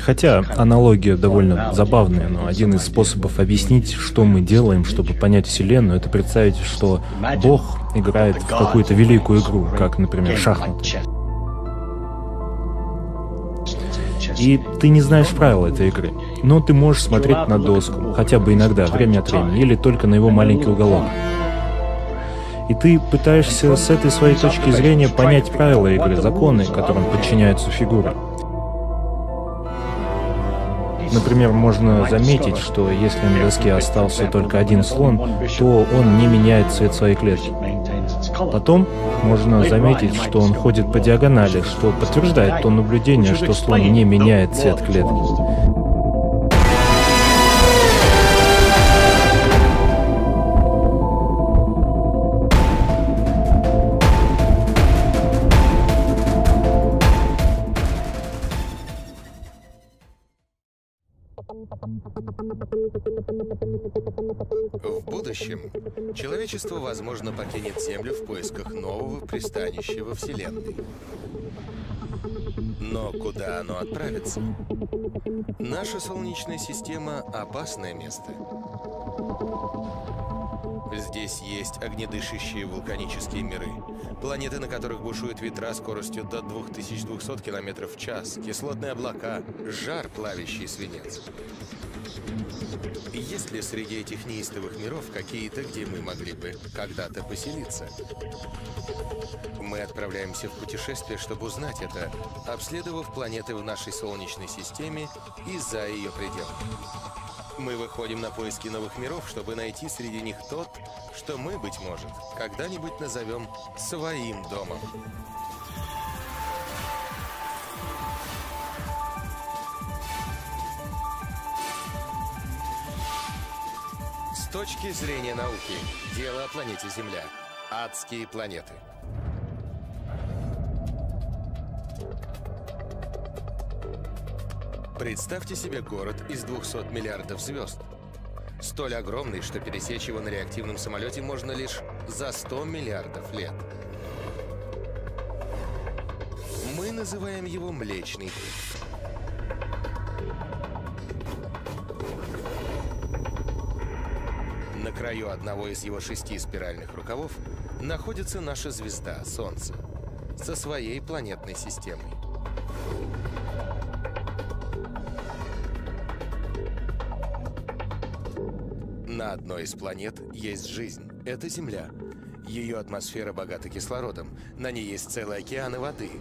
Хотя аналогия довольно забавная, но один из способов объяснить, что мы делаем, чтобы понять Вселенную, это представить, что Бог играет в какую-то великую игру, как, например, шахматы. И ты не знаешь правил этой игры, но ты можешь смотреть на доску, хотя бы иногда, время от времени, или только на его маленький уголок. И ты пытаешься с этой своей точки зрения понять правила игры, законы, которым подчиняются фигуры. Например, можно заметить, что если на доске остался только один слон, то он не меняет цвет своей клетки. Потом можно заметить, что он ходит по диагонали, что подтверждает то наблюдение, что слон не меняет цвет клетки. Будущем человечество, возможно, покинет Землю в поисках нового пристанища во Вселенной. Но куда оно отправится? Наша Солнечная система — опасное место. Здесь есть огнедышащие вулканические миры, планеты, на которых бушуют ветра скоростью до 2200 км в час, кислотные облака, жар, плавящий свинец. Есть ли среди этих неистовых миров какие-то, где мы могли бы когда-то поселиться? Мы отправляемся в путешествие, чтобы узнать это, обследовав планеты в нашей Солнечной системе и за ее пределами. Мы выходим на поиски новых миров, чтобы найти среди них тот, что мы, быть может, когда-нибудь назовем своим домом. Точки зрения науки, дело о планете Земля. Адские планеты. Представьте себе город из 200 миллиардов звезд. Столь огромный, что пересечь его на реактивном самолете можно лишь за 100 миллиардов лет. Мы называем его Млечный Путь. Краю одного из его шести спиральных рукавов находится наша звезда, Солнце, со своей планетной системой. На одной из планет есть жизнь. Это Земля. Ее атмосфера богата кислородом. На ней есть целые океаны воды.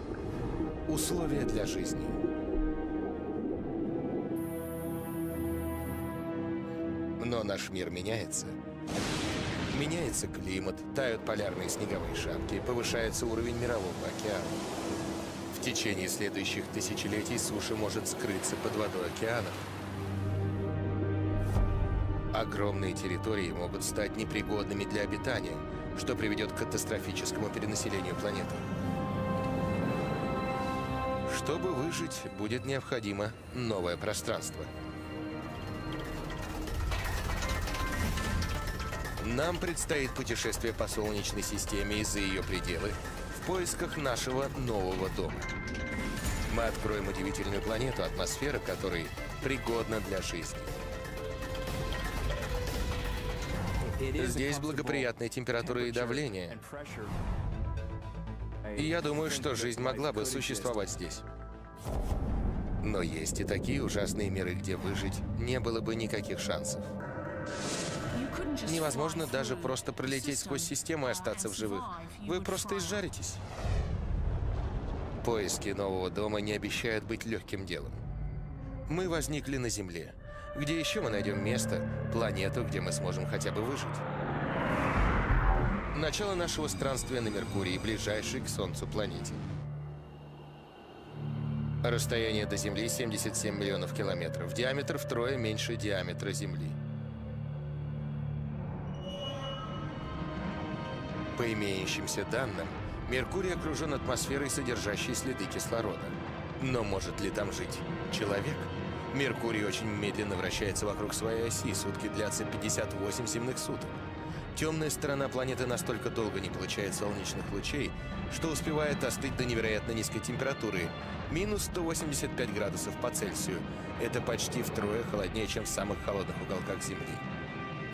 Условия для жизни. Но наш мир меняется. Меняется климат, тают полярные снеговые шапки, повышается уровень мирового океана. В течение следующих тысячелетий суша может скрыться под водой океанов. Огромные территории могут стать непригодными для обитания, что приведет к катастрофическому перенаселению планеты. Чтобы выжить, будет необходимо новое пространство. Нам предстоит путешествие по Солнечной системе и за ее пределы в поисках нашего нового дома. Мы откроем удивительную планету, атмосфера которой пригодна для жизни. Здесь благоприятные температуры и давление. И я думаю, что жизнь могла бы существовать здесь. Но есть и такие ужасные миры, где выжить не было бы никаких шансов. Невозможно даже просто пролететь сквозь систему и остаться в живых. Вы просто изжаритесь. Поиски нового дома не обещают быть легким делом. Мы возникли на Земле. Где еще мы найдем место, планету, где мы сможем хотя бы выжить? Начало нашего странствия на Меркурии, ближайшей к Солнцу планете. Расстояние до Земли 77 миллионов километров. Диаметр втрое меньше диаметра Земли. По имеющимся данным, Меркурий окружен атмосферой, содержащей следы кислорода. Но может ли там жить человек? Меркурий очень медленно вращается вокруг своей оси, сутки длятся 58 земных суток. Темная сторона планеты настолько долго не получает солнечных лучей, что успевает остыть до невероятно низкой температуры – минус 185 градусов по Цельсию. Это почти втрое холоднее, чем в самых холодных уголках Земли.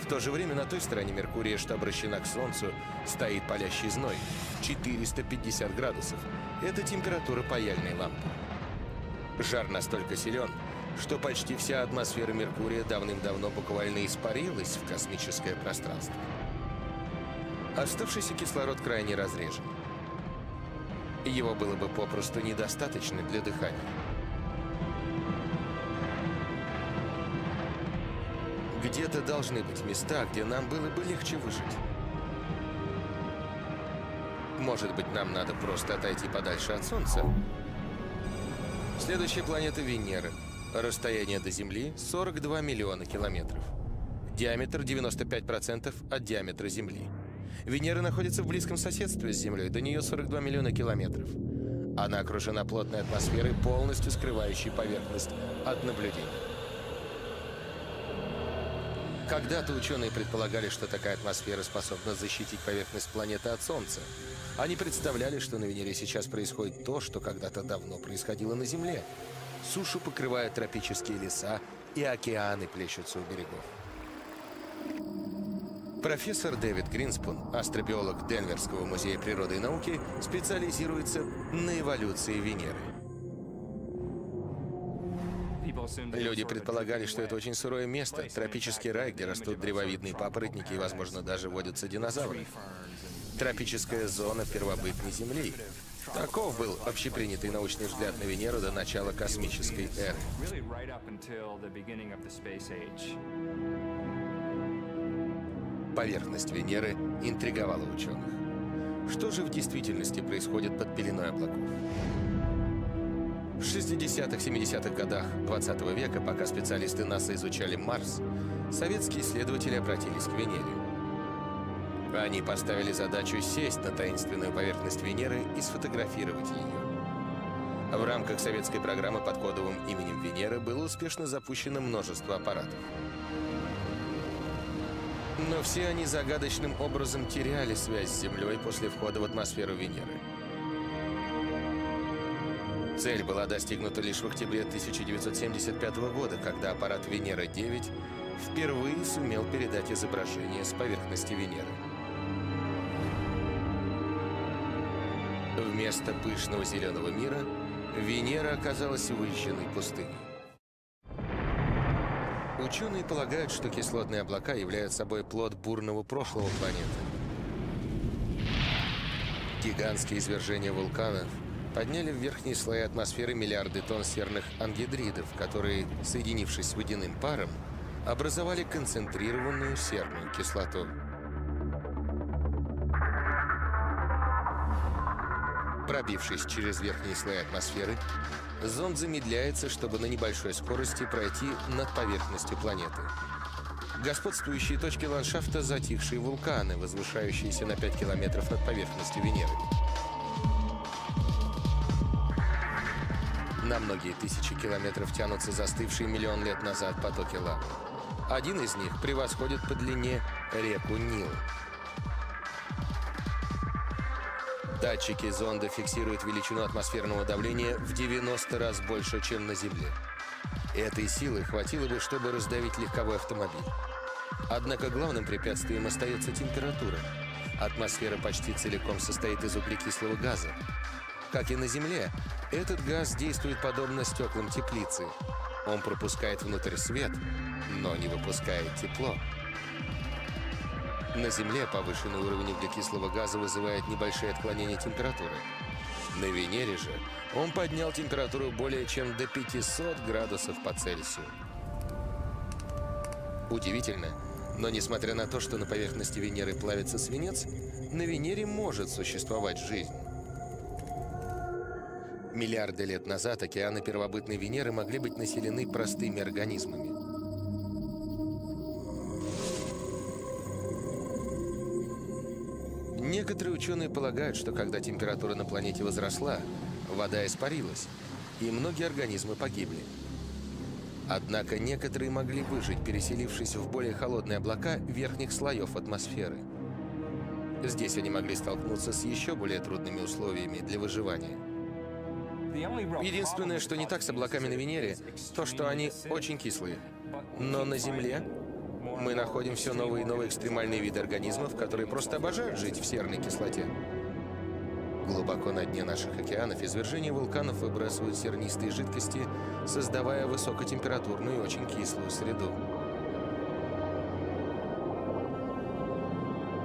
В то же время на той стороне Меркурия, что обращена к Солнцу, стоит палящий зной – 450 градусов. Это температура паяльной лампы. Жар настолько силен, что почти вся атмосфера Меркурия давным-давно буквально испарилась в космическое пространство. Оставшийся кислород крайне разрежен. Его было бы попросту недостаточно для дыхания. Где-то должны быть места, где нам было бы легче выжить. Может быть, нам надо просто отойти подальше от Солнца? Следующая планета Венера. Расстояние до Земли 42 миллиона километров. Диаметр 95% от диаметра Земли. Венера находится в близком соседстве с Землей, до нее 42 миллиона километров. Она окружена плотной атмосферой, полностью скрывающей поверхность от наблюдения. Когда-то ученые предполагали, что такая атмосфера способна защитить поверхность планеты от Солнца. Они представляли, что на Венере сейчас происходит то, что когда-то давно происходило на Земле. Сушу покрывают тропические леса, и океаны плещутся у берегов. Профессор Дэвид Гринспун, астробиолог Денверского музея природы и науки, специализируется на эволюции Венеры. Люди предполагали, что это очень сырое место, тропический рай, где растут древовидные папоротники и, возможно, даже водятся динозавры. Тропическая зона первобытной Земли. Таков был общепринятый научный взгляд на Венеру до начала космической эры. Поверхность Венеры интриговала ученых. Что же в действительности происходит под пеленой облаков? В 60-70-х годах 20 -го века, пока специалисты НАСА изучали Марс, советские исследователи обратились к Венере. Они поставили задачу сесть на таинственную поверхность Венеры и сфотографировать ее. В рамках советской программы под кодовым именем Венера было успешно запущено множество аппаратов. Но все они загадочным образом теряли связь с Землей после входа в атмосферу Венеры. Цель была достигнута лишь в октябре 1975 года, когда аппарат Венера-9 впервые сумел передать изображение с поверхности Венеры. Вместо пышного зеленого мира Венера оказалась выжженной пустыней. Ученые полагают, что кислотные облака являются собой плод бурного прошлого планеты. Гигантские извержения вулканов подняли в верхние слои атмосферы миллиарды тонн серных ангидридов, которые, соединившись с водяным паром, образовали концентрированную серную кислоту. Пробившись через верхние слои атмосферы, зонд замедляется, чтобы на небольшой скорости пройти над поверхностью планеты. Господствующие точки ландшафта – затихшие вулканы, возвышающиеся на 5 километров над поверхностью Венеры. На многие тысячи километров тянутся застывшие миллион лет назад потоки лавы. Один из них превосходит по длине реку Нил. Датчики зонда фиксируют величину атмосферного давления в 90 раз больше, чем на Земле. Этой силы хватило бы, чтобы раздавить легковой автомобиль. Однако главным препятствием остается температура. Атмосфера почти целиком состоит из углекислого газа. Как и на Земле, этот газ действует подобно стеклам теплицы. Он пропускает внутрь свет, но не выпускает тепло. На Земле повышенный уровень углекислого газа вызывает небольшие отклонения температуры. На Венере же он поднял температуру более чем до 500 градусов по Цельсию. Удивительно, но несмотря на то, что на поверхности Венеры плавится свинец, на Венере может существовать жизнь. Миллиарды лет назад океаны первобытной Венеры могли быть населены простыми организмами. Некоторые ученые полагают, что когда температура на планете возросла, вода испарилась, и многие организмы погибли. Однако некоторые могли выжить, переселившись в более холодные облака верхних слоев атмосферы. Здесь они могли столкнуться с еще более трудными условиями для выживания. Единственное, что не так с облаками на Венере, то, что они очень кислые. Но на Земле мы находим все новые и новые экстремальные виды организмов, которые просто обожают жить в серной кислоте. Глубоко на дне наших океанов извержения вулканов выбрасывают сернистые жидкости, создавая высокотемпературную и очень кислую среду.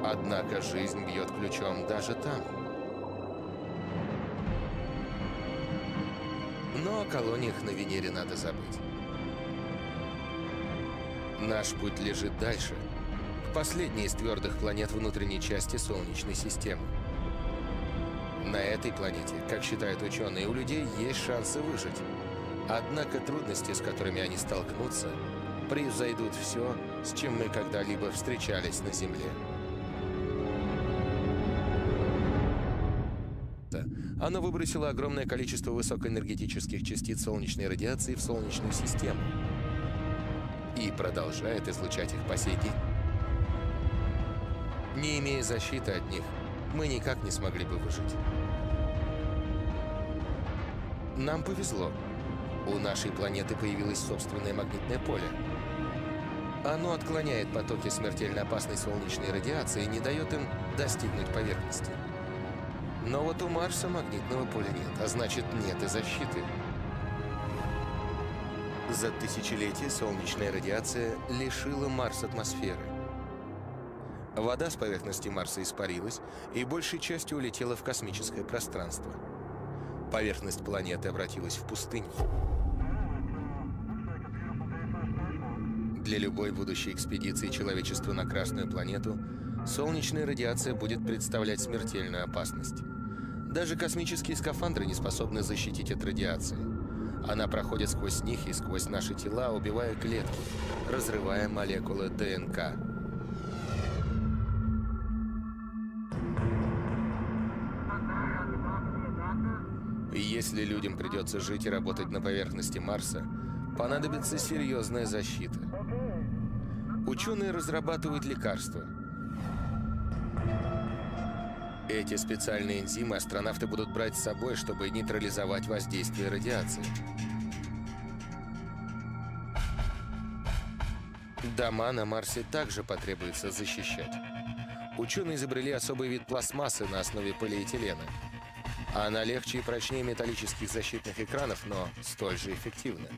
Однако жизнь бьет ключом даже там. Но о колониях на Венере надо забыть. Наш путь лежит дальше, к последней из твердых планет внутренней части Солнечной системы. На этой планете, как считают ученые, у людей есть шансы выжить. Однако трудности, с которыми они столкнутся, превзойдут все, с чем мы когда-либо встречались на Земле. Оно выбросило огромное количество высокоэнергетических частиц солнечной радиации в Солнечную систему и продолжает излучать их по сей день. Не имея защиты от них, мы никак не смогли бы выжить. Нам повезло. У нашей планеты появилось собственное магнитное поле. Оно отклоняет потоки смертельно опасной солнечной радиации и не дает им достигнуть поверхности. Но вот у Марса магнитного поля нет, а значит нет и защиты. За тысячелетия солнечная радиация лишила Марс атмосферы. Вода с поверхности Марса испарилась и большей частью улетела в космическое пространство. Поверхность планеты обратилась в пустыню. Для любой будущей экспедиции человечества на Красную планету солнечная радиация будет представлять смертельную опасность. Даже космические скафандры не способны защитить от радиации. Она проходит сквозь них и сквозь наши тела, убивая клетки, разрывая молекулы ДНК. Если людям придется жить и работать на поверхности Марса, понадобится серьезная защита. Ученые разрабатывают лекарства. Эти специальные энзимы астронавты будут брать с собой, чтобы нейтрализовать воздействие радиации. Дома на Марсе также потребуется защищать. Ученые изобрели особый вид пластмассы на основе полиэтилена – она легче и прочнее металлических защитных экранов, но столь же эффективна.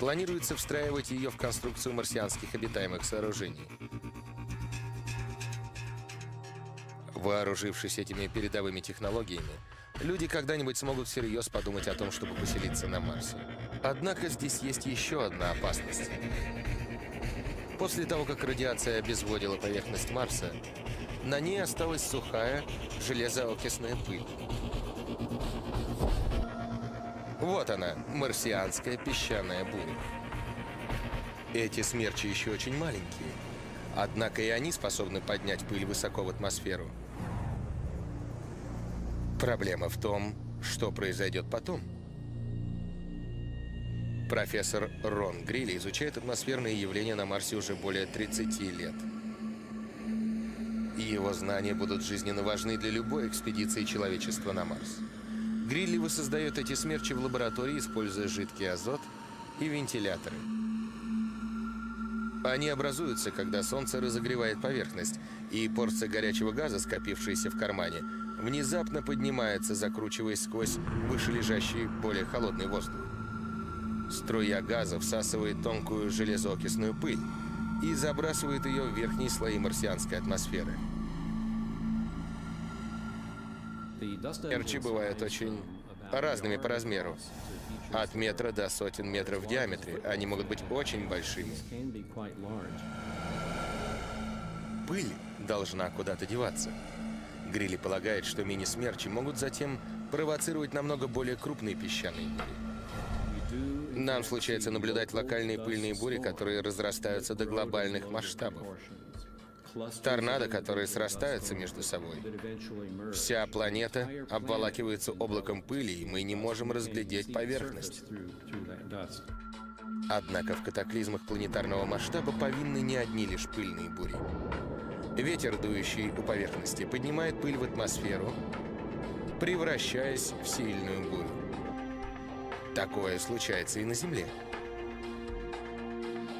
Планируется встраивать ее в конструкцию марсианских обитаемых сооружений. Вооружившись этими передовыми технологиями, люди когда-нибудь смогут всерьез подумать о том, чтобы поселиться на Марсе. Однако здесь есть еще одна опасность. После того, как радиация обезводила поверхность Марса, на ней осталась сухая железоокисная пыль. Вот она, марсианская песчаная буря. Эти смерчи еще очень маленькие, однако и они способны поднять пыль высоко в атмосферу. Проблема в том, что произойдет потом. Профессор Рон Грилли изучает атмосферные явления на Марсе уже более 30 лет и его знания будут жизненно важны для любой экспедиции человечества на Марс. Грилли воссоздает эти смерчи в лаборатории, используя жидкий азот и вентиляторы. Они образуются, когда Солнце разогревает поверхность, и порция горячего газа, скопившаяся в кармане, внезапно поднимается, закручиваясь сквозь вышележащий, более холодный воздух. Струя газа всасывает тонкую железоокисную пыль и забрасывает ее в верхние слои марсианской атмосферы. Эрчи бывают очень разными по размеру. От метра до сотен метров в диаметре. Они могут быть очень большими. Пыль должна куда-то деваться. Грилли полагает, что мини-смерчи могут затем провоцировать намного более крупные песчаные бури. Нам случается наблюдать локальные пыльные бури, которые разрастаются до глобальных масштабов. Торнадо, которые срастаются между собой. Вся планета обволакивается облаком пыли, и мы не можем разглядеть поверхность. Однако в катаклизмах планетарного масштаба повинны не одни лишь пыльные бури. Ветер, дующий у поверхности, поднимает пыль в атмосферу, превращаясь в сильную бурю. Такое случается и на Земле.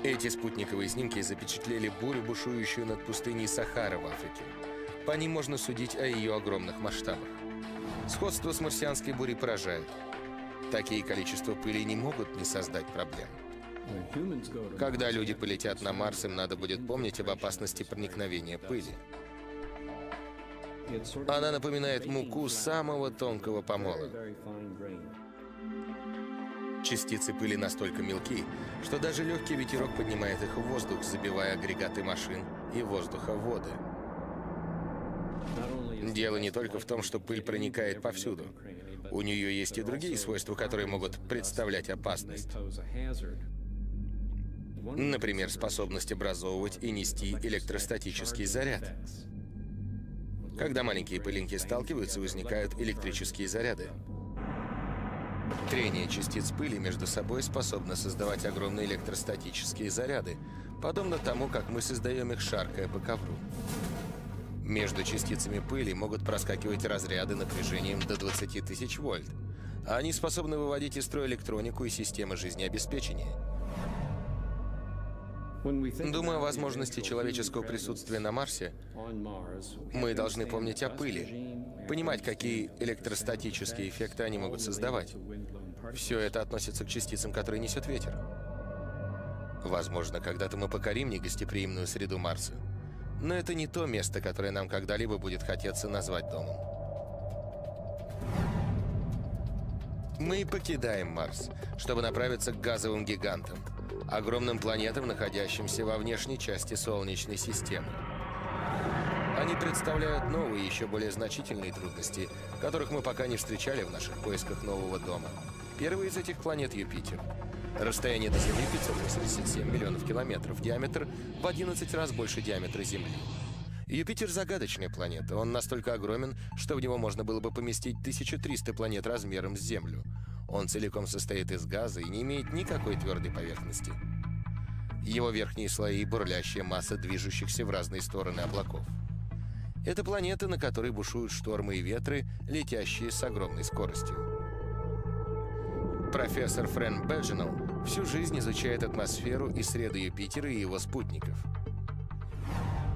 Эти спутниковые снимки запечатлели бурю, бушующую над пустыней Сахара в Африке. По ним можно судить о ее огромных масштабах. Сходство с марсианской бурей поражает. Такие количества пыли не могут не создать проблем. Когда люди полетят на Марс, им надо будет помнить об опасности проникновения пыли. Она напоминает муку самого тонкого помола. Частицы пыли настолько мелки, что даже легкий ветерок поднимает их в воздух, забивая агрегаты машин и воздуховоды. Дело не только в том, что пыль проникает повсюду. У нее есть и другие свойства, которые могут представлять опасность. Например, способность образовывать и нести электростатический заряд. Когда маленькие пылинки сталкиваются, возникают электрические заряды. Трение частиц пыли между собой способно создавать огромные электростатические заряды, подобно тому, как мы создаем их, шаркая по ковру. Между частицами пыли могут проскакивать разряды напряжением до 20 тысяч вольт. Они способны выводить из строя электронику и системы жизнеобеспечения. Думая о возможности человеческого присутствия на Марсе, мы должны помнить о пыли, понимать, какие электростатические эффекты они могут создавать. Все это относится к частицам, которые несет ветер. Возможно, когда-то мы покорим негостеприимную среду Марса. Но это не то место, которое нам когда-либо будет хотеться назвать домом. Мы покидаем Марс, чтобы направиться к газовым гигантам, огромным планетам, находящимся во внешней части Солнечной системы. Они представляют новые, еще более значительные трудности, которых мы пока не встречали в наших поисках нового дома. Первый из этих планет — Юпитер. Расстояние до Земли 587 миллионов километров, диаметр в 11 раз больше диаметра Земли. Юпитер — загадочная планета. Он настолько огромен, что в него можно было бы поместить 1300 планет размером с Землю. Он целиком состоит из газа и не имеет никакой твердой поверхности. Его верхние слои — бурлящая масса движущихся в разные стороны облаков. Это планета, на которой бушуют штормы и ветры, летящие с огромной скоростью. Профессор Фрэнк Бэджинал всю жизнь изучает атмосферу и среду Юпитера и его спутников.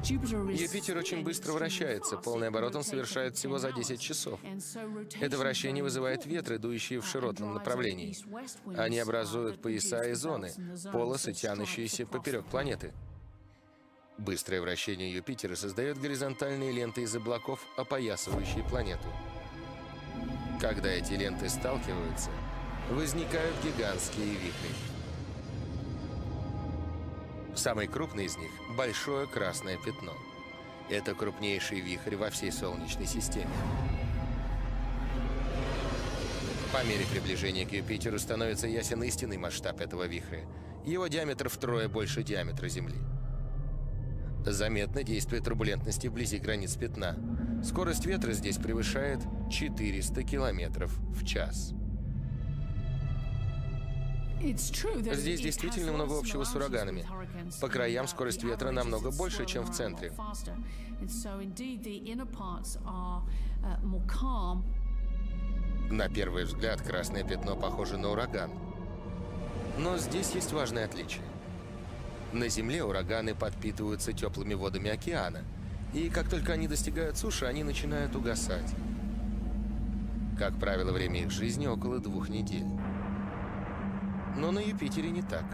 Юпитер очень быстро вращается, полный оборот он совершает всего за 10 часов. Это вращение вызывает ветры, дующие в широтном направлении. Они образуют пояса и зоны, полосы, тянущиеся поперек планеты. Быстрое вращение Юпитера создает горизонтальные ленты из облаков, опоясывающие планету. Когда эти ленты сталкиваются, возникают гигантские вихри. Самый крупный из них — большое красное пятно. Это крупнейший вихрь во всей Солнечной системе. По мере приближения к Юпитеру становится ясен истинный масштаб этого вихря. Его диаметр втрое больше диаметра Земли. Заметно действие турбулентности вблизи границ пятна. Скорость ветра здесь превышает 400 километров в час. Здесь действительно много общего с ураганами. По краям скорость ветра намного больше, чем в центре. На первый взгляд красное пятно похоже на ураган. Но здесь есть важное отличие. На Земле ураганы подпитываются теплыми водами океана, и как только они достигают суши, они начинают угасать. Как правило, время их жизни около двух недель. Но на Юпитере не так.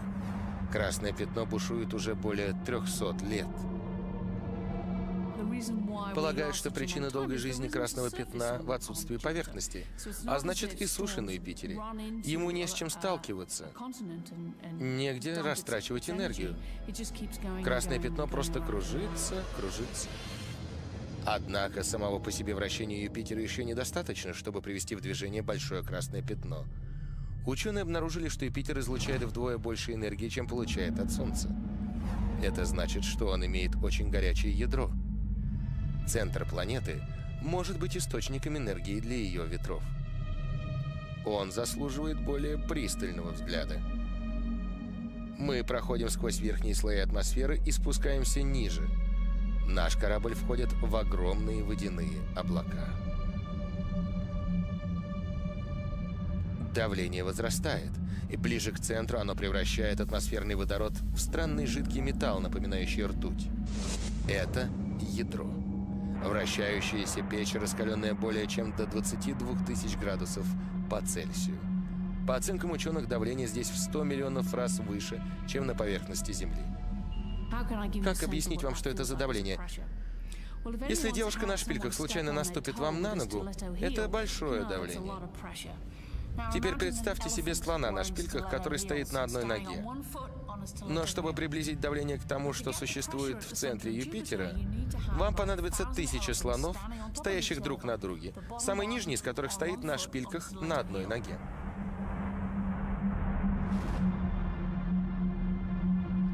Красное пятно бушует уже более 300 лет. Полагают, что причина долгой жизни красного пятна в отсутствии поверхности, а значит и суши на Юпитере. Ему не с чем сталкиваться, негде растрачивать энергию. Красное пятно просто кружится, кружится. Однако самого по себе вращения Юпитера еще недостаточно, чтобы привести в движение большое красное пятно. Ученые обнаружили, что Юпитер излучает вдвое больше энергии, чем получает от Солнца. Это значит, что он имеет очень горячее ядро — Центр планеты может быть источником энергии для ее ветров. Он заслуживает более пристального взгляда. Мы проходим сквозь верхние слои атмосферы и спускаемся ниже. Наш корабль входит в огромные водяные облака. Давление возрастает, и ближе к центру оно превращает атмосферный водород в странный жидкий металл, напоминающий ртуть. Это ядро. Вращающаяся печь, раскаленная более чем до 22 тысяч градусов по Цельсию. По оценкам ученых, давление здесь в 100 миллионов раз выше, чем на поверхности Земли. Как объяснить вам, что это за давление? Если девушка на шпильках случайно наступит вам на ногу, это большое давление. Теперь представьте себе слона на шпильках, который стоит на одной ноге. Но чтобы приблизить давление к тому, что существует в центре Юпитера, вам понадобится тысяча слонов, стоящих друг на друге, самый нижний из которых стоит на шпильках на одной ноге.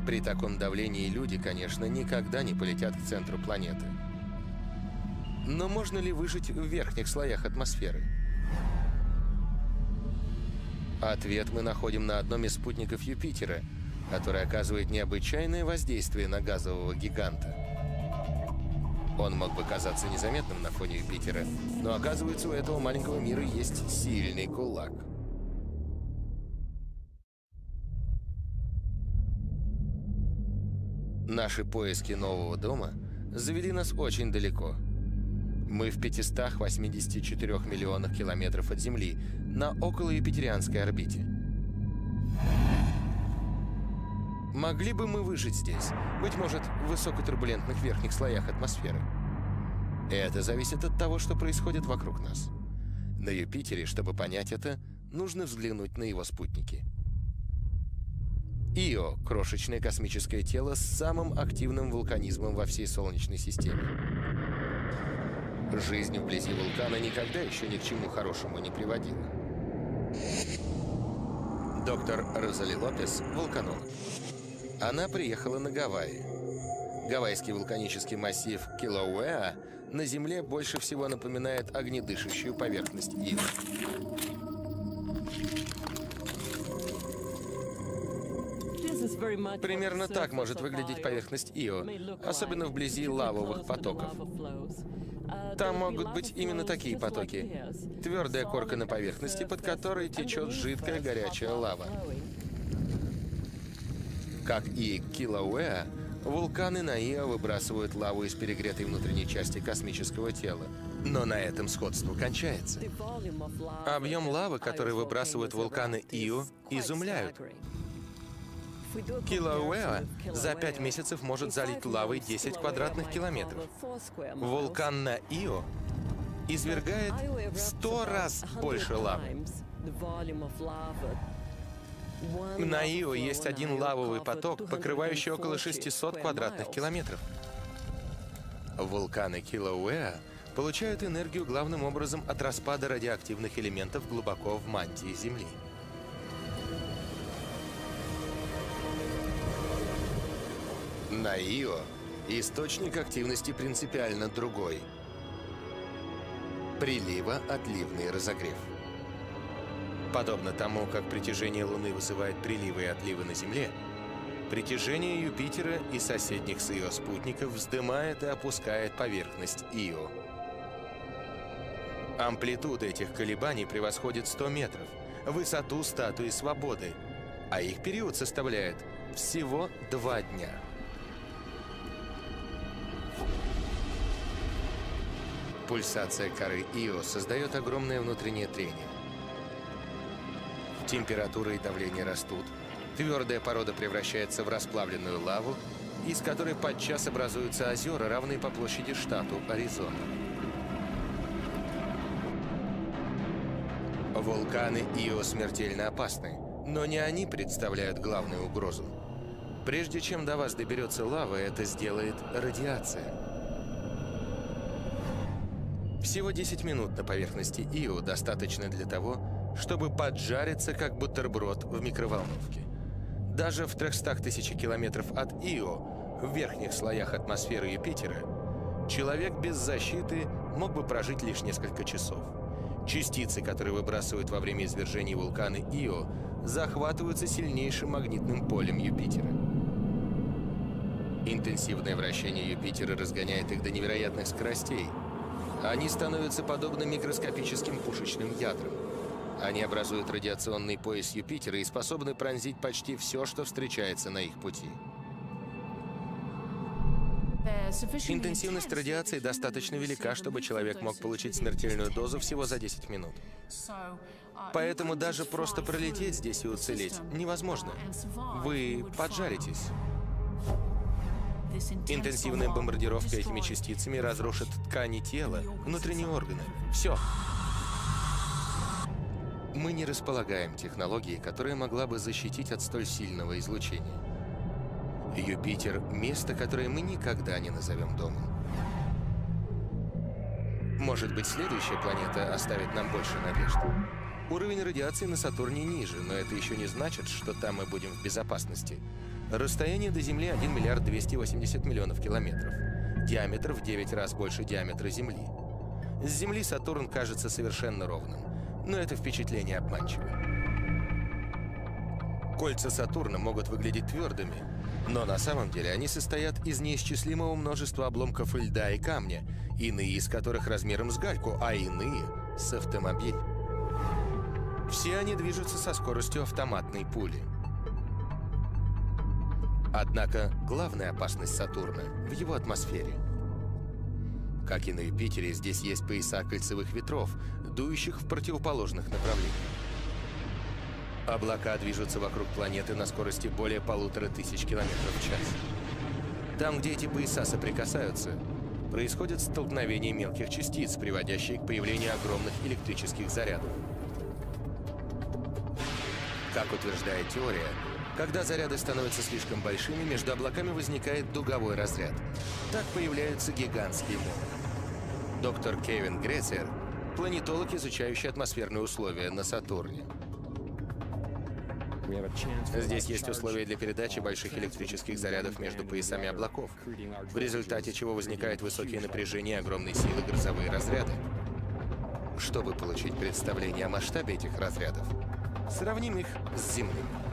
При таком давлении люди, конечно, никогда не полетят к центру планеты. Но можно ли выжить в верхних слоях атмосферы? Ответ мы находим на одном из спутников Юпитера, который оказывает необычайное воздействие на газового гиганта. Он мог бы казаться незаметным на фоне Юпитера, но оказывается, у этого маленького мира есть сильный кулак. Наши поиски нового дома завели нас очень далеко. Мы в 584 миллионах километров от Земли на околоюпитерианской орбите. Могли бы мы выжить здесь? Быть может, в высокотурбулентных верхних слоях атмосферы. Это зависит от того, что происходит вокруг нас. На Юпитере, чтобы понять это, нужно взглянуть на его спутники. Ио — крошечное космическое тело с самым активным вулканизмом во всей Солнечной системе. Жизнь вблизи вулкана никогда еще ни к чему хорошему не приводила. Доктор Розали Лопес — вулканолог. Она приехала на Гавайи. Гавайский вулканический массив Килауэа на Земле больше всего напоминает огнедышащую поверхность Ио. Примерно так может выглядеть поверхность Ио, особенно вблизи лавовых потоков. Там могут быть именно такие потоки. Твердая корка на поверхности, под которой течет жидкая горячая лава. Как и Килауэа, вулканы на Ио выбрасывают лаву из перегретой внутренней части космического тела. Но на этом сходство кончается. Объем лавы, который выбрасывают вулканы Ио, изумляют. Килауэа за пять месяцев может залить лавой 10 квадратных километров. Вулкан на Ио извергает в 100 раз больше лавы. На Ио есть один лавовый поток, покрывающий около 600 квадратных километров. Вулканы Килауэа получают энергию главным образом от распада радиоактивных элементов глубоко в мантии Земли. На Ио источник активности принципиально другой. Прилива-отливный разогрев. Подобно тому, как притяжение Луны вызывает приливы и отливы на Земле, притяжение Юпитера и соседних с Ио спутников вздымает и опускает поверхность Ио. Амплитуда этих колебаний превосходит 100 метров, высоту статуи свободы, а их период составляет всего два дня. Пульсация коры Ио создает огромное внутреннее трение. Температура и давление растут. Твердая порода превращается в расплавленную лаву, из которой подчас образуются озера, равные по площади штату Аризона. Вулканы Ио смертельно опасны, но не они представляют главную угрозу. Прежде чем до вас доберется лава, это сделает радиация. Всего 10 минут на поверхности Ио достаточно для того, чтобы поджариться, как бутерброд в микроволновке. Даже в 300 тысяч километров от Ио, в верхних слоях атмосферы Юпитера, человек без защиты мог бы прожить лишь несколько часов. Частицы, которые выбрасывают во время извержения вулкана Ио, захватываются сильнейшим магнитным полем Юпитера. Интенсивное вращение Юпитера разгоняет их до невероятных скоростей. Они становятся подобны микроскопическим пушечным ядрам. Они образуют радиационный пояс Юпитера и способны пронзить почти все, что встречается на их пути. Интенсивность радиации достаточно велика, чтобы человек мог получить смертельную дозу всего за 10 минут. Поэтому даже просто пролететь здесь и уцелеть невозможно. Вы поджаритесь. Интенсивная бомбардировка этими частицами разрушит ткани тела, внутренние органы. Все. Мы не располагаем технологией, которая могла бы защитить от столь сильного излучения. Юпитер — место, которое мы никогда не назовем домом. Может быть, следующая планета оставит нам больше надежд. Уровень радиации на Сатурне ниже, но это еще не значит, что там мы будем в безопасности. Расстояние до Земли 1 миллиард 280 миллионов километров. Диаметр в 9 раз больше диаметра Земли. С Земли Сатурн кажется совершенно ровным, но это впечатление обманчиво. Кольца Сатурна могут выглядеть твердыми, но на самом деле они состоят из неисчислимого множества обломков льда и камня, иные из которых размером с гальку, а иные — с автомобиль. Все они движутся со скоростью автоматной пули. Однако главная опасность Сатурна в его атмосфере. Как и на Юпитере, здесь есть пояса кольцевых ветров, дующих в противоположных направлениях. Облака движутся вокруг планеты на скорости более полутора тысяч километров в час. Там, где эти пояса соприкасаются, происходит столкновение мелких частиц, приводящие к появлению огромных электрических зарядов. Как утверждает теория, когда заряды становятся слишком большими, между облаками возникает дуговой разряд. Так появляются гигантские молнии. Доктор Кевин Грецер – планетолог, изучающий атмосферные условия на Сатурне. Здесь есть условия для передачи больших электрических зарядов между поясами облаков, в результате чего возникает высокие напряжения и огромной силы грозовые разряды. Чтобы получить представление о масштабе этих разрядов, сравним их с земными.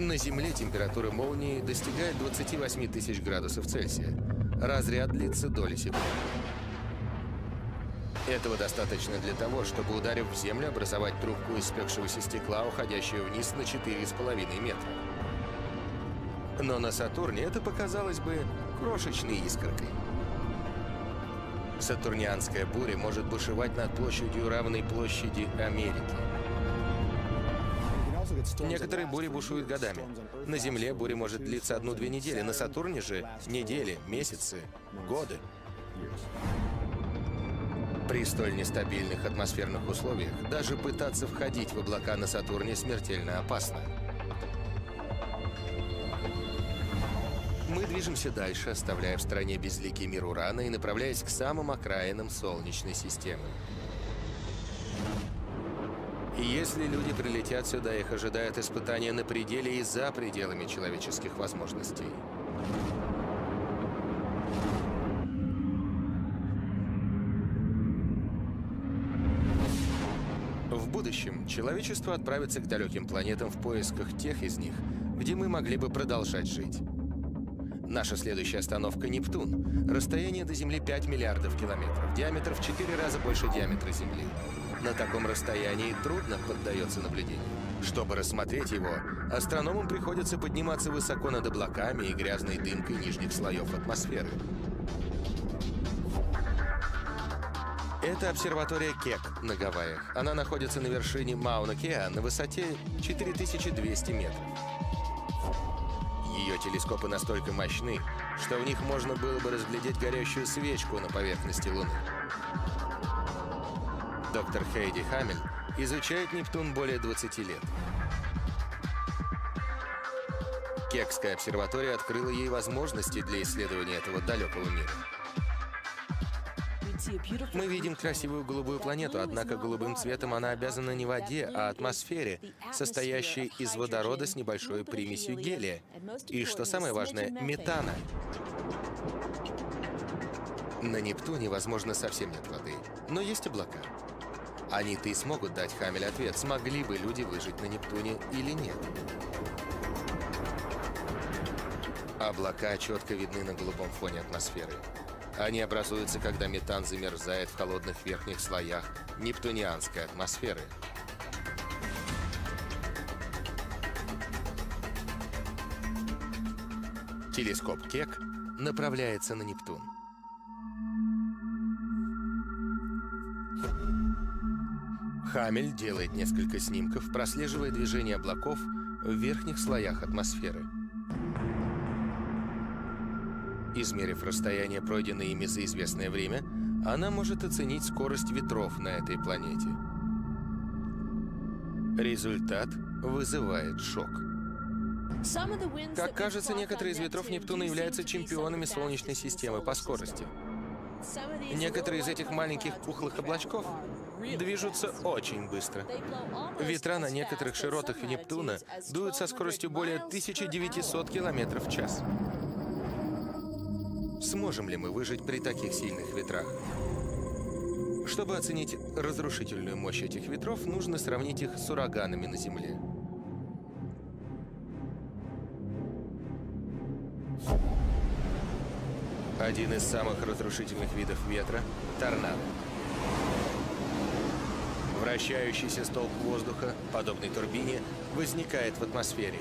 На Земле температура молнии достигает 28 тысяч градусов Цельсия. Разряд длится доли секунды. Этого достаточно для того, чтобы, ударив в землю, образовать трубку из спекшегося стекла, уходящую вниз на 4,5 метра. Но на Сатурне это показалось бы крошечной искоркой. Сатурнианская буря может бушевать над площадью, равной площади Америки. Некоторые бури бушуют годами. На Земле буря может длиться одну-две недели, на Сатурне же недели, месяцы, годы. При столь нестабильных атмосферных условиях даже пытаться входить в облака на Сатурне смертельно опасно. Мы движемся дальше, оставляя в стране безликий мир Урана и направляясь к самым окраинам Солнечной системы. Если люди прилетят сюда, их ожидают испытания на пределе и за пределами человеческих возможностей. будущем человечество отправится к далеким планетам в поисках тех из них, где мы могли бы продолжать жить. Наша следующая остановка — Нептун. Расстояние до Земли 5 миллиардов километров, диаметр в 4 раза больше диаметра Земли. На таком расстоянии трудно поддается наблюдению. Чтобы рассмотреть его, астрономам приходится подниматься высоко над облаками и грязной дымкой нижних слоев атмосферы. Это обсерватория Кек на Гавайях. Она находится на вершине Мауна-Кеа на высоте 4200 метров. Ее телескопы настолько мощны, что в них можно было бы разглядеть горящую свечку на поверхности Луны. Доктор Хейди Хамель изучает Нептун более 20 лет. Кекская обсерватория открыла ей возможности для исследования этого далекого мира. Мы видим красивую голубую планету, однако голубым цветом она обязана не воде, а атмосфере, состоящей из водорода с небольшой примесью гелия. И, что самое важное, метана. На Нептуне, возможно, совсем нет воды, но есть облака. Они-то и смогут дать Хамель ответ, смогли бы люди выжить на Нептуне или нет. Облака четко видны на голубом фоне атмосферы. Они образуются, когда метан замерзает в холодных верхних слоях нептунианской атмосферы. Телескоп Кек направляется на Нептун. Хамель делает несколько снимков, прослеживая движение облаков в верхних слоях атмосферы. Измерив расстояние, пройденное ими за известное время, она может оценить скорость ветров на этой планете. Результат вызывает шок. Как кажется, некоторые из ветров Нептуна являются чемпионами Солнечной системы по скорости. Некоторые из этих маленьких пухлых облачков движутся очень быстро. Ветра на некоторых широтах Нептуна дуют со скоростью более 1900 км в час. Сможем ли мы выжить при таких сильных ветрах? Чтобы оценить разрушительную мощь этих ветров, нужно сравнить их с ураганами на Земле. Один из самых разрушительных видов ветра – торнадо. Вращающийся столб воздуха, подобный турбине, возникает в атмосфере.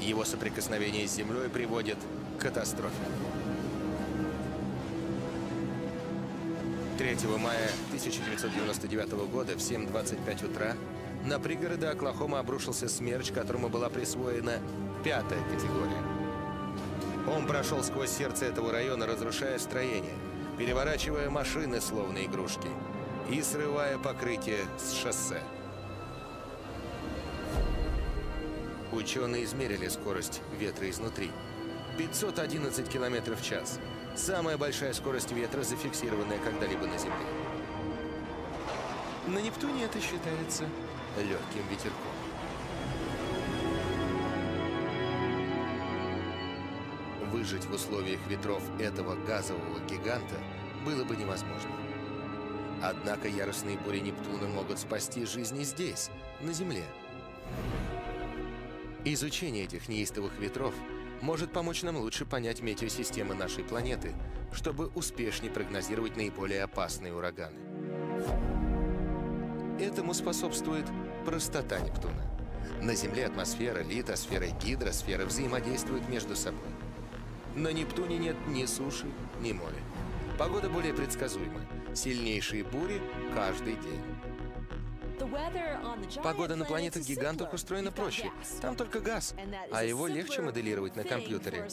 Его соприкосновение с Землей приводит к катастрофе. 3 мая 1999 года в 7.25 утра на пригороды Оклахома обрушился смерч, которому была присвоена пятая категория. Он прошел сквозь сердце этого района, разрушая строение, переворачивая машины, словно игрушки, и срывая покрытие с шоссе. Ученые измерили скорость ветра изнутри. 511 км в час. Самая большая скорость ветра, зафиксированная когда-либо на Земле. На Нептуне это считается легким ветерком. Выжить в условиях ветров этого газового гиганта было бы невозможно. Однако яростные бури Нептуна могут спасти жизни здесь, на Земле. Изучение этих неистовых ветров может помочь нам лучше понять метеосистемы нашей планеты, чтобы успешнее прогнозировать наиболее опасные ураганы. Этому способствует простота Нептуна. На Земле атмосфера, литосфера и гидросфера взаимодействуют между собой. На Нептуне нет ни суши, ни моря. Погода более предсказуема. Сильнейшие бури каждый день. Погода на планетах-гигантах устроена проще. Там только газ, а его легче моделировать на компьютере.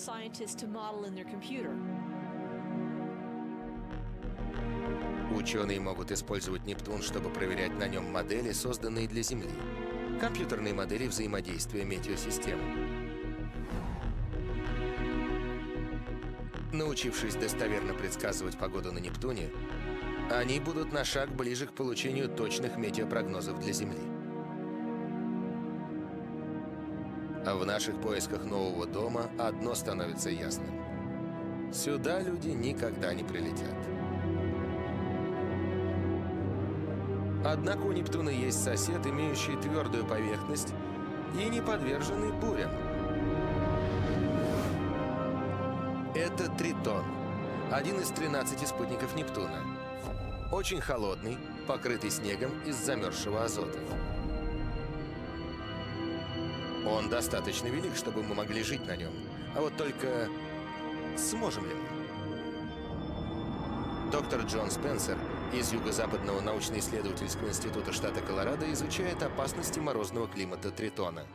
Ученые могут использовать Нептун, чтобы проверять на нем модели, созданные для Земли. Компьютерные модели взаимодействия метеосистем. Научившись достоверно предсказывать погоду на Нептуне, они будут на шаг ближе к получению точных метеопрогнозов для Земли. А в наших поисках нового дома одно становится ясным. Сюда люди никогда не прилетят. Однако у Нептуна есть сосед, имеющий твердую поверхность и не подверженный бурям. Это Тритон, один из 13 спутников Нептуна. Очень холодный, покрытый снегом из замерзшего азота. Он достаточно велик, чтобы мы могли жить на нем. А вот только сможем ли мы? Доктор Джон Спенсер из Юго-Западного научно-исследовательского института штата Колорадо изучает опасности морозного климата Тритона.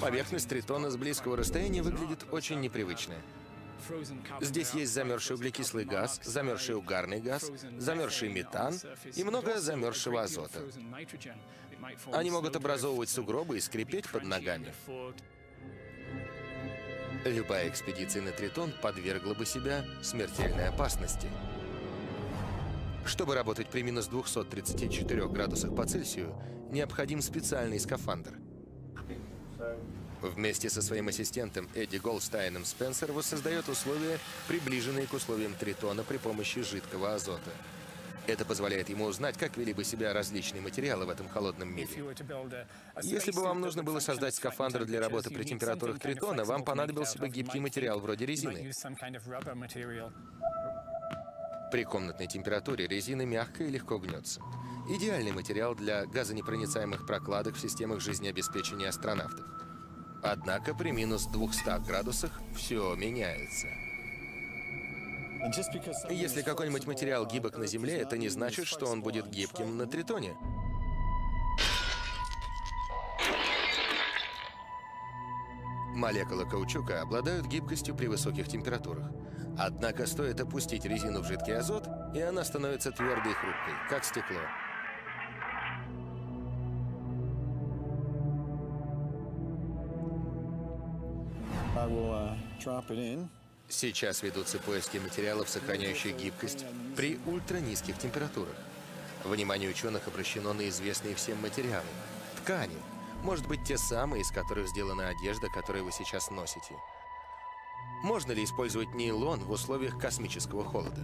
Поверхность Тритона с близкого расстояния выглядит очень непривычно. Здесь есть замерзший углекислый газ, замерзший угарный газ, замерзший метан и много замерзшего азота. Они могут образовывать сугробы и скрипеть под ногами. Любая экспедиция на Тритон подвергла бы себя смертельной опасности. Чтобы работать при минус 234 градусах по Цельсию, необходим специальный скафандр. Вместе со своим ассистентом Эдди Голдстайном Спенсер воссоздает условия, приближенные к условиям Тритона при помощи жидкого азота. Это позволяет ему узнать, как вели бы себя различные материалы в этом холодном мире. Если бы вам нужно было создать скафандр для работы при температурах Тритона, вам понадобился бы гибкий материал вроде резины. При комнатной температуре резина мягко и легко гнется. Идеальный материал для газонепроницаемых прокладок в системах жизнеобеспечения астронавтов. Однако при минус 200 градусах все меняется. Если какой-нибудь материал гибок на Земле, это не значит, что он будет гибким на Тритоне. Молекулы каучука обладают гибкостью при высоких температурах. Однако стоит опустить резину в жидкий азот, и она становится твердой и хрупкой, как стекло. Сейчас ведутся поиски материалов, сохраняющих гибкость при ультранизких температурах. Внимание ученых обращено на известные всем материалы – ткани. Может быть, те самые, из которых сделана одежда, которую вы сейчас носите. Можно ли использовать нейлон в условиях космического холода?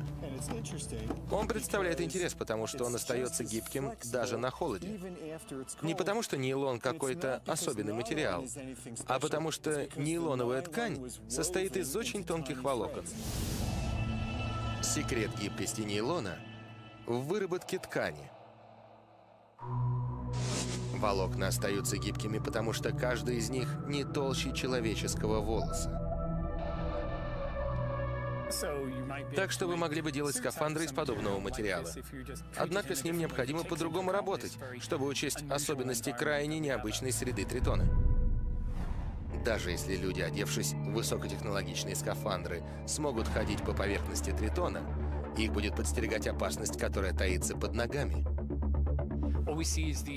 Он представляет интерес, потому что он остается гибким даже на холоде. Не потому что нейлон какой-то особенный материал, а потому что нейлоновая ткань состоит из очень тонких волокон. Секрет гибкости нейлона в выработке ткани. Волокна остаются гибкими, потому что каждый из них не толще человеческого волоса. Так что вы могли бы делать скафандры из подобного материала. Однако с ним необходимо по-другому работать, чтобы учесть особенности крайне необычной среды Тритона. Даже если люди, одевшись в высокотехнологичные скафандры, смогут ходить по поверхности Тритона, их будет подстерегать опасность, которая таится под ногами.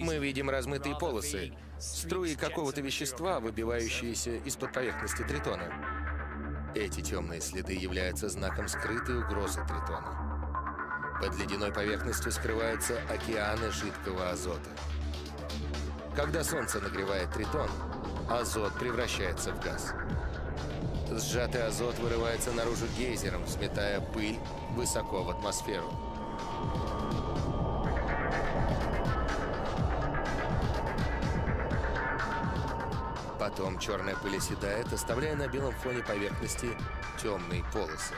Мы видим размытые полосы, струи какого-то вещества, выбивающиеся из-под поверхности Тритона. Эти темные следы являются знаком скрытой угрозы Тритона. Под ледяной поверхностью скрываются океаны жидкого азота. Когда Солнце нагревает Тритон, азот превращается в газ. Сжатый азот вырывается наружу гейзером, сметая пыль высоко в атмосферу. Потом черная пыль оседает, оставляя на белом фоне поверхности темные полосы.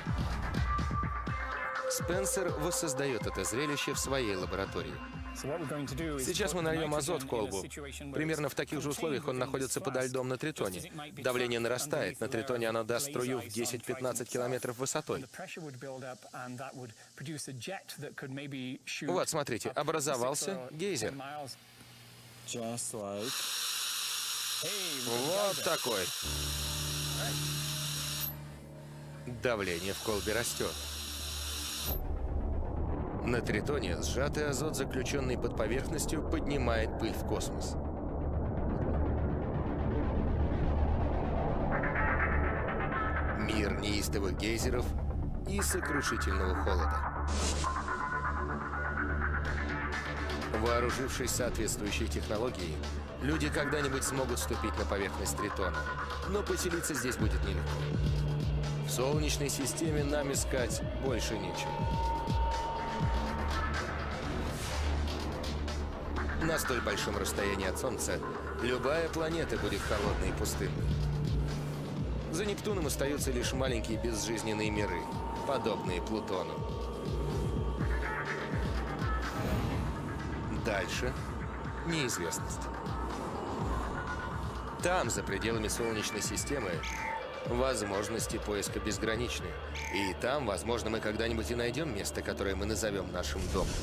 Спенсер воссоздает это зрелище в своей лаборатории. Сейчас мы нальем азот в колбу. Примерно в таких же условиях он находится подо льдом на Тритоне. Давление нарастает. На Тритоне оно даст струю в 10-15 километров высотой. Вот, смотрите, образовался гейзер. Вот такой. Давление в колбе растет. На Тритоне сжатый азот, заключенный под поверхностью, поднимает пыль в космос. Мир неистовых гейзеров и сокрушительного холода. Вооружившись соответствующей технологией, люди когда-нибудь смогут ступить на поверхность Тритона, но поселиться здесь будет нелегко. В Солнечной системе нам искать больше нечего. На столь большом расстоянии от Солнца любая планета будет холодной и пустынной. За Нептуном остаются лишь маленькие безжизненные миры, подобные Плутону. Дальше неизвестность. Там, за пределами Солнечной системы, возможности поиска безграничны. И там, возможно, мы когда-нибудь и найдем место, которое мы назовем нашим домом.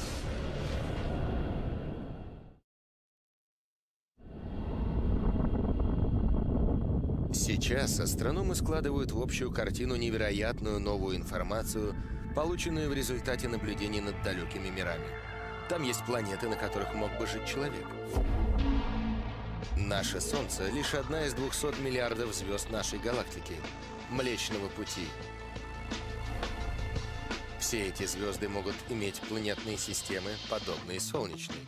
Сейчас астрономы складывают в общую картину невероятную новую информацию, полученную в результате наблюдений над далекими мирами. Там есть планеты, на которых мог бы жить человек. Наше Солнце — лишь одна из 200 миллиардов звезд нашей галактики — Млечного Пути. Все эти звезды могут иметь планетные системы, подобные Солнечной.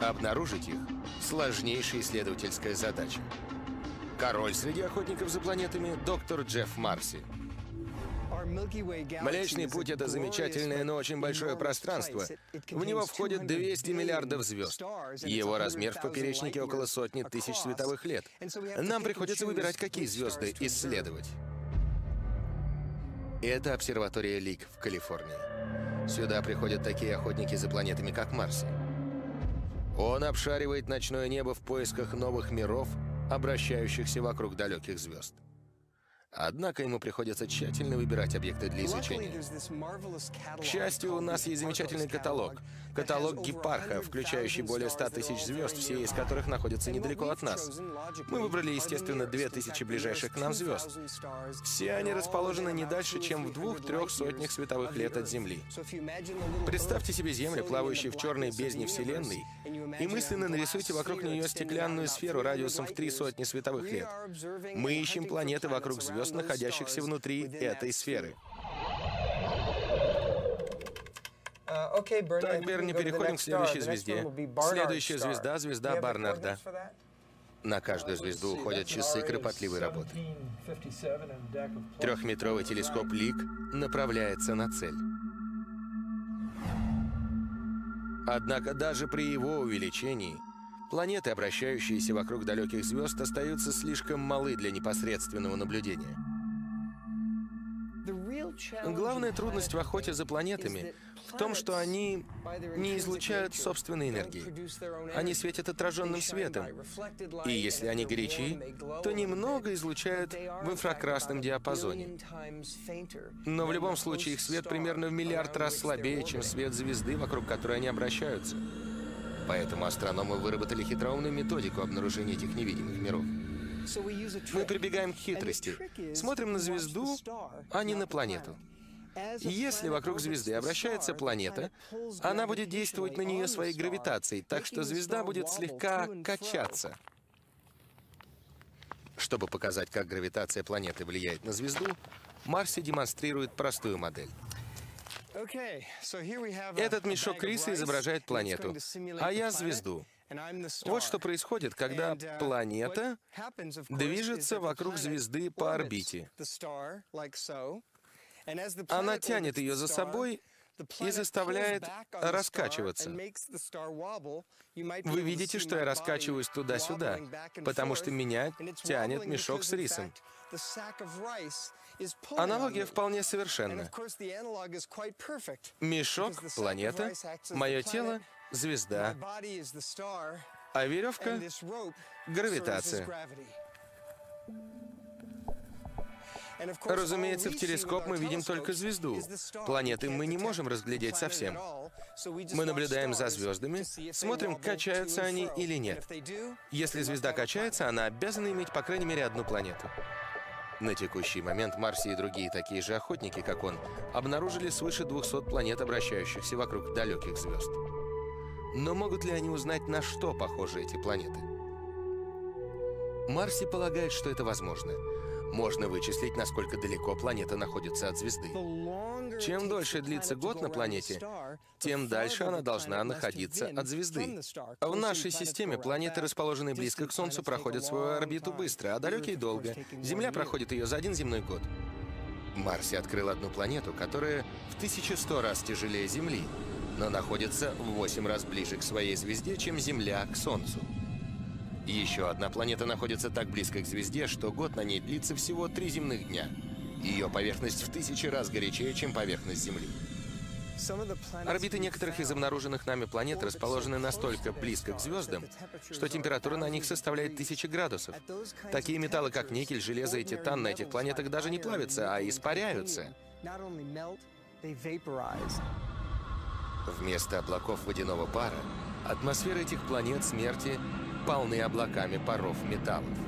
Обнаружить их — сложнейшая исследовательская задача. Король среди охотников за планетами — доктор Джефф Марси. Млечный путь — это замечательное, но очень большое пространство. В него входит 200 миллиардов звезд. Его размер в поперечнике около сотни тысяч световых лет. Нам приходится выбирать, какие звезды исследовать. Это обсерватория Лик в Калифорнии. Сюда приходят такие охотники за планетами, как Марс. Он обшаривает ночное небо в поисках новых миров, обращающихся вокруг далеких звезд. Однако ему приходится тщательно выбирать объекты для изучения. К счастью, у нас есть замечательный каталог. Каталог Гепарха, включающий более 100 тысяч звезд, все из которых находятся недалеко от нас. Мы выбрали, естественно, 2000 ближайших к нам звезд. Все они расположены не дальше, чем в двух-трех сотнях световых лет от Земли. Представьте себе Землю, плавающую в черной бездне Вселенной, и мысленно нарисуйте вокруг нее стеклянную сферу радиусом в три сотни световых лет. Мы ищем планеты вокруг звезд, находящихся внутри этой сферы. Так, Берни, переходим к следующей звезде. Следующая звезда — звезда Барнарда. На каждую звезду уходят часы кропотливой работы. Трехметровый телескоп Лик направляется на цель. Однако даже при его увеличении Планеты, обращающиеся вокруг далеких звезд, остаются слишком малы для непосредственного наблюдения. Главная трудность в охоте за планетами в том, что они не излучают собственной энергии. Они светят отраженным светом. И если они горячи, то немного излучают в инфракрасном диапазоне. Но в любом случае их свет примерно в миллиард раз слабее, чем свет звезды, вокруг которой они обращаются. Поэтому астрономы выработали хитроумную методику обнаружения этих невидимых миров. Мы прибегаем к хитрости. Смотрим на звезду, а не на планету. Если вокруг звезды обращается планета, она будет действовать на нее своей гравитацией, так что звезда будет слегка качаться. Чтобы показать, как гравитация планеты влияет на звезду, Марси демонстрирует простую модель. Этот мешок риса изображает планету, а я звезду. Вот что происходит, когда uh, планета движется вокруг звезды по орбите. Она тянет ее за собой и заставляет раскачиваться. Вы видите, что я раскачиваюсь туда-сюда, потому что меня тянет мешок с рисом. Аналогия вполне совершенна. Мешок — планета, мое тело — звезда, а веревка — гравитация. Разумеется, в телескоп мы видим только звезду. Планеты мы не можем разглядеть совсем. Мы наблюдаем за звездами, смотрим, качаются они или нет. Если звезда качается, она обязана иметь по крайней мере одну планету. На текущий момент Марси и другие такие же охотники, как он, обнаружили свыше 200 планет, обращающихся вокруг далеких звезд. Но могут ли они узнать, на что похожи эти планеты? Марси полагает, что это возможно — можно вычислить, насколько далеко планета находится от звезды. Чем дольше длится год на планете, тем дальше она должна находиться от звезды. В нашей системе планеты, расположенные близко к Солнцу, проходят свою орбиту быстро, а далекие — долго. Земля проходит ее за один земной год. Марси открыл одну планету, которая в 1100 раз тяжелее Земли, но находится в 8 раз ближе к своей звезде, чем Земля к Солнцу. Еще одна планета находится так близко к звезде, что год на ней длится всего три земных дня. Ее поверхность в тысячи раз горячее, чем поверхность Земли. Орбиты некоторых из обнаруженных нами планет расположены настолько близко к звездам, что температура на них составляет тысячи градусов. Такие металлы, как никель, железо и титан на этих планетах даже не плавятся, а испаряются. Вместо облаков водяного пара атмосфера этих планет смерти полны облаками паров металлов.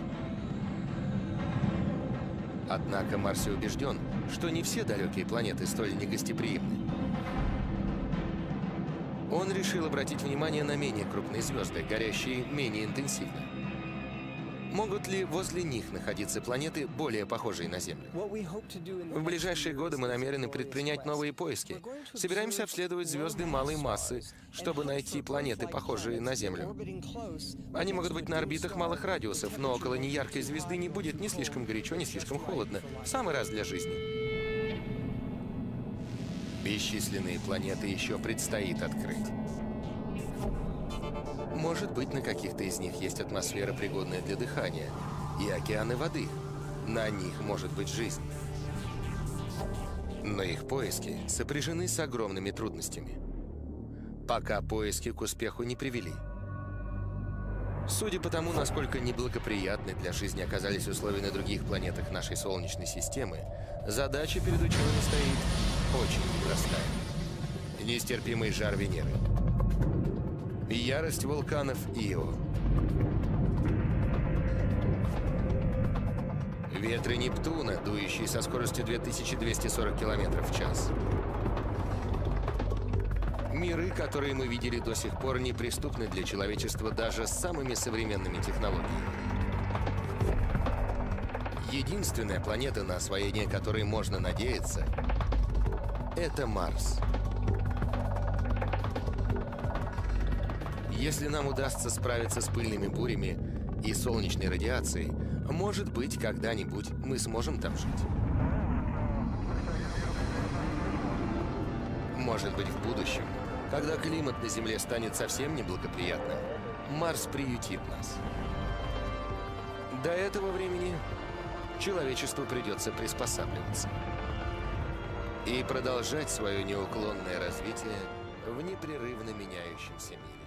Однако Марси убежден, что не все далекие планеты столь негостеприимны. Он решил обратить внимание на менее крупные звезды, горящие менее интенсивно. Могут ли возле них находиться планеты, более похожие на Землю? В ближайшие годы мы намерены предпринять новые поиски. Собираемся обследовать звезды малой массы, чтобы найти планеты, похожие на Землю. Они могут быть на орбитах малых радиусов, но около неяркой звезды не будет ни слишком горячо, ни слишком холодно. В самый раз для жизни. Бесчисленные планеты еще предстоит открыть. Может быть, на каких-то из них есть атмосфера, пригодная для дыхания, и океаны воды. На них может быть жизнь. Но их поиски сопряжены с огромными трудностями. Пока поиски к успеху не привели. Судя по тому, насколько неблагоприятны для жизни оказались условия на других планетах нашей Солнечной системы, задача перед учеными стоит очень непростая. Нестерпимый жар Венеры. Ярость вулканов Ио. Ветры Нептуна, дующие со скоростью 2240 км в час. Миры, которые мы видели до сих пор, неприступны для человечества даже с самыми современными технологиями. Единственная планета, на освоение которой можно надеяться, это Марс. Если нам удастся справиться с пыльными бурями и солнечной радиацией, может быть, когда-нибудь мы сможем там жить. Может быть, в будущем когда климат на Земле станет совсем неблагоприятным, Марс приютит нас. До этого времени человечеству придется приспосабливаться и продолжать свое неуклонное развитие в непрерывно меняющемся мире.